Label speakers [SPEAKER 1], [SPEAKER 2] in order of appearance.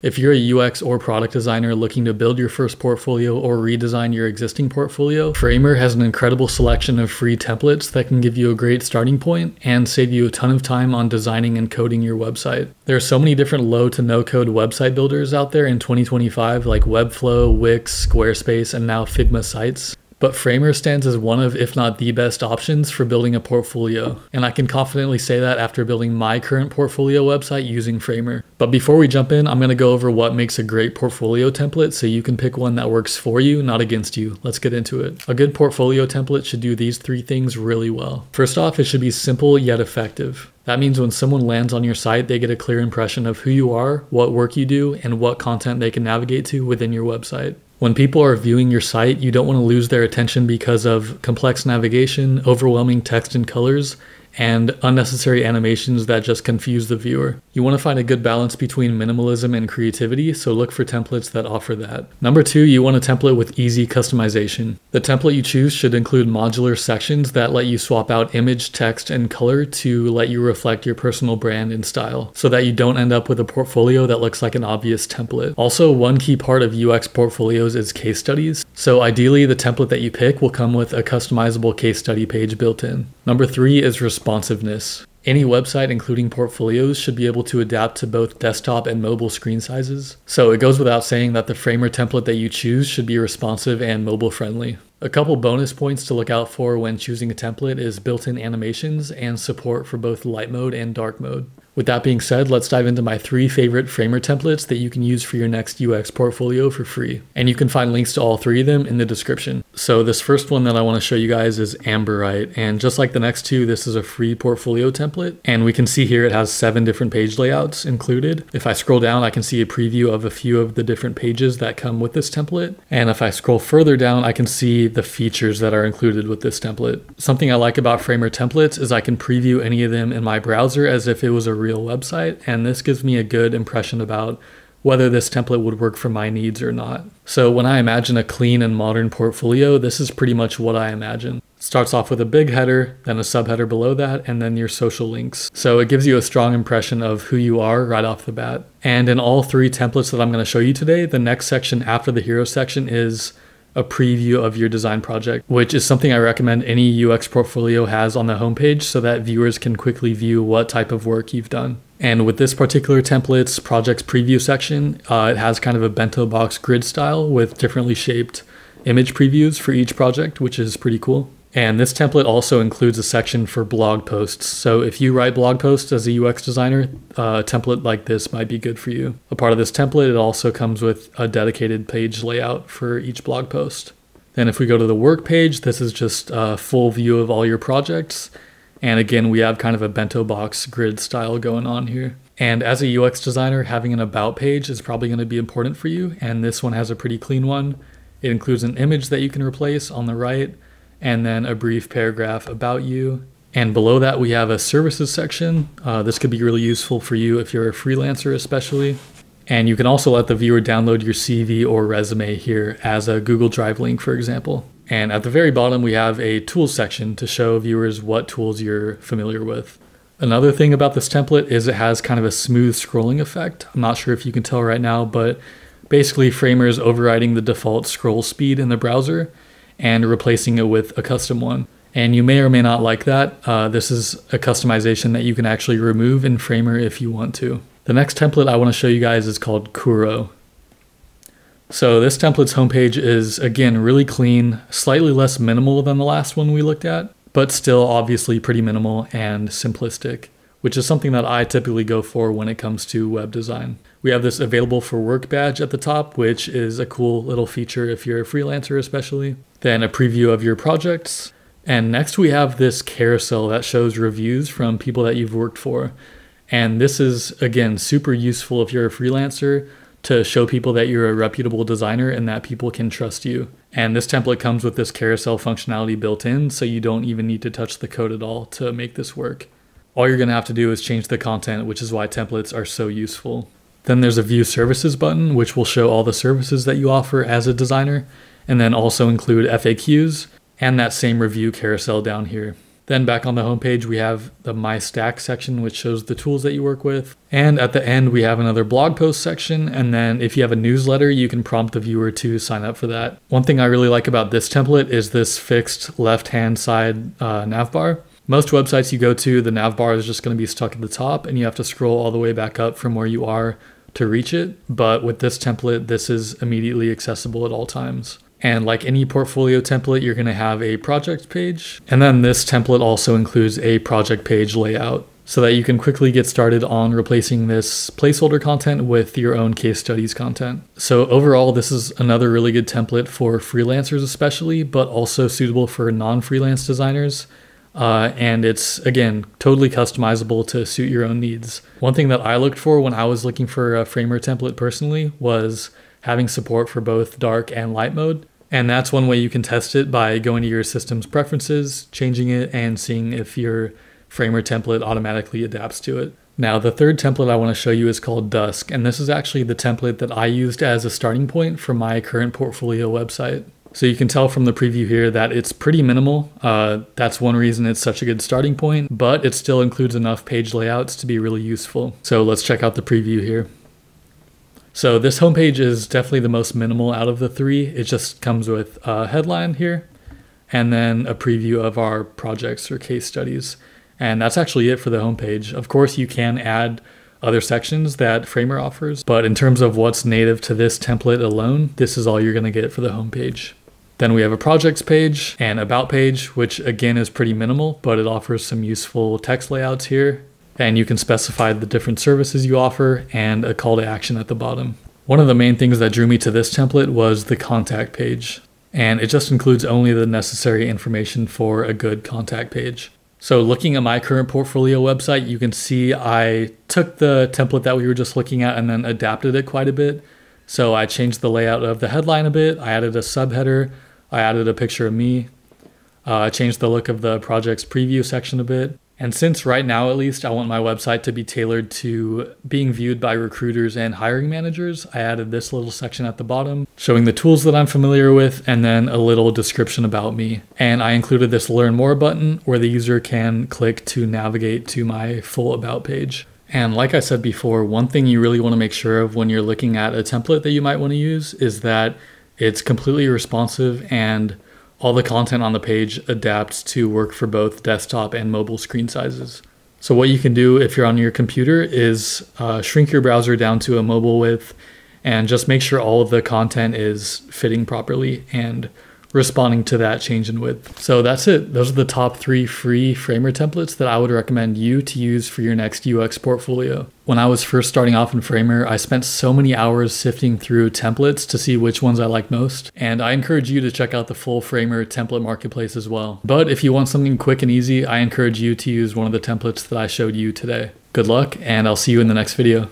[SPEAKER 1] If you're a UX or product designer looking to build your first portfolio or redesign your existing portfolio, Framer has an incredible selection of free templates that can give you a great starting point and save you a ton of time on designing and coding your website. There are so many different low to no code website builders out there in 2025 like Webflow, Wix, Squarespace, and now Figma Sites. But Framer stands as one of, if not the best options for building a portfolio. And I can confidently say that after building my current portfolio website using Framer. But before we jump in, I'm going to go over what makes a great portfolio template so you can pick one that works for you, not against you. Let's get into it. A good portfolio template should do these three things really well. First off, it should be simple yet effective. That means when someone lands on your site, they get a clear impression of who you are, what work you do, and what content they can navigate to within your website. When people are viewing your site, you don't want to lose their attention because of complex navigation, overwhelming text and colors, and unnecessary animations that just confuse the viewer. You want to find a good balance between minimalism and creativity, so look for templates that offer that. Number two, you want a template with easy customization. The template you choose should include modular sections that let you swap out image, text, and color to let you reflect your personal brand and style, so that you don't end up with a portfolio that looks like an obvious template. Also, one key part of UX portfolios is case studies, so ideally the template that you pick will come with a customizable case study page built in. Number three is responsiveness. Any website, including portfolios, should be able to adapt to both desktop and mobile screen sizes. So it goes without saying that the Framer template that you choose should be responsive and mobile friendly. A couple bonus points to look out for when choosing a template is built-in animations and support for both light mode and dark mode. With that being said, let's dive into my three favorite Framer templates that you can use for your next UX portfolio for free. And you can find links to all three of them in the description. So this first one that I want to show you guys is Amberite. And just like the next two, this is a free portfolio template. And we can see here it has seven different page layouts included. If I scroll down, I can see a preview of a few of the different pages that come with this template. And if I scroll further down, I can see the features that are included with this template. Something I like about Framer templates is I can preview any of them in my browser as if it was a real website, and this gives me a good impression about whether this template would work for my needs or not. So when I imagine a clean and modern portfolio, this is pretty much what I imagine. starts off with a big header, then a subheader below that, and then your social links. So it gives you a strong impression of who you are right off the bat. And in all three templates that I'm going to show you today, the next section after the hero section is a preview of your design project, which is something I recommend any UX portfolio has on the homepage so that viewers can quickly view what type of work you've done. And with this particular template's projects preview section, uh, it has kind of a bento box grid style with differently shaped image previews for each project, which is pretty cool. And this template also includes a section for blog posts. So if you write blog posts as a UX designer, uh, a template like this might be good for you. A part of this template, it also comes with a dedicated page layout for each blog post. Then if we go to the work page, this is just a full view of all your projects. And again, we have kind of a bento box grid style going on here. And as a UX designer, having an about page is probably going to be important for you. And this one has a pretty clean one. It includes an image that you can replace on the right and then a brief paragraph about you. And below that, we have a services section. Uh, this could be really useful for you if you're a freelancer, especially. And you can also let the viewer download your CV or resume here as a Google Drive link, for example. And at the very bottom, we have a tools section to show viewers what tools you're familiar with. Another thing about this template is it has kind of a smooth scrolling effect. I'm not sure if you can tell right now, but basically Framer is overriding the default scroll speed in the browser and replacing it with a custom one. And you may or may not like that. Uh, this is a customization that you can actually remove in Framer if you want to. The next template I want to show you guys is called Kuro. So this template's homepage is again really clean, slightly less minimal than the last one we looked at, but still obviously pretty minimal and simplistic, which is something that I typically go for when it comes to web design. We have this available for work badge at the top, which is a cool little feature if you're a freelancer especially. Then a preview of your projects. And next we have this carousel that shows reviews from people that you've worked for. And this is, again, super useful if you're a freelancer to show people that you're a reputable designer and that people can trust you. And this template comes with this carousel functionality built in, so you don't even need to touch the code at all to make this work. All you're gonna have to do is change the content, which is why templates are so useful. Then there's a view services button, which will show all the services that you offer as a designer, and then also include FAQs and that same review carousel down here. Then back on the homepage, we have the My Stack section, which shows the tools that you work with. And at the end, we have another blog post section. And then if you have a newsletter, you can prompt the viewer to sign up for that. One thing I really like about this template is this fixed left-hand side uh, navbar. Most websites you go to, the nav bar is just going to be stuck at the top and you have to scroll all the way back up from where you are to reach it. But with this template, this is immediately accessible at all times. And like any portfolio template, you're going to have a project page. And then this template also includes a project page layout so that you can quickly get started on replacing this placeholder content with your own case studies content. So overall, this is another really good template for freelancers especially, but also suitable for non-freelance designers. Uh, and it's again totally customizable to suit your own needs. One thing that I looked for when I was looking for a Framer template personally was having support for both dark and light mode. And that's one way you can test it by going to your system's preferences, changing it, and seeing if your Framer template automatically adapts to it. Now, the third template I want to show you is called Dusk, and this is actually the template that I used as a starting point for my current portfolio website. So you can tell from the preview here that it's pretty minimal. Uh, that's one reason it's such a good starting point, but it still includes enough page layouts to be really useful. So let's check out the preview here. So this homepage is definitely the most minimal out of the three. It just comes with a headline here and then a preview of our projects or case studies. And that's actually it for the homepage. Of course, you can add other sections that Framer offers, but in terms of what's native to this template alone, this is all you're gonna get for the homepage. Then we have a projects page and about page, which again is pretty minimal, but it offers some useful text layouts here and you can specify the different services you offer and a call to action at the bottom. One of the main things that drew me to this template was the contact page, and it just includes only the necessary information for a good contact page. So looking at my current portfolio website, you can see I took the template that we were just looking at and then adapted it quite a bit. So I changed the layout of the headline a bit, I added a subheader, I added a picture of me, uh, I changed the look of the project's preview section a bit, and since right now, at least, I want my website to be tailored to being viewed by recruiters and hiring managers, I added this little section at the bottom showing the tools that I'm familiar with and then a little description about me. And I included this learn more button where the user can click to navigate to my full about page. And like I said before, one thing you really want to make sure of when you're looking at a template that you might want to use is that it's completely responsive and all the content on the page adapts to work for both desktop and mobile screen sizes. So what you can do if you're on your computer is uh, shrink your browser down to a mobile width and just make sure all of the content is fitting properly and responding to that change in width. So that's it. Those are the top three free Framer templates that I would recommend you to use for your next UX portfolio. When I was first starting off in Framer, I spent so many hours sifting through templates to see which ones I like most, and I encourage you to check out the full Framer template marketplace as well. But if you want something quick and easy, I encourage you to use one of the templates that I showed you today. Good luck, and I'll see you in the next video.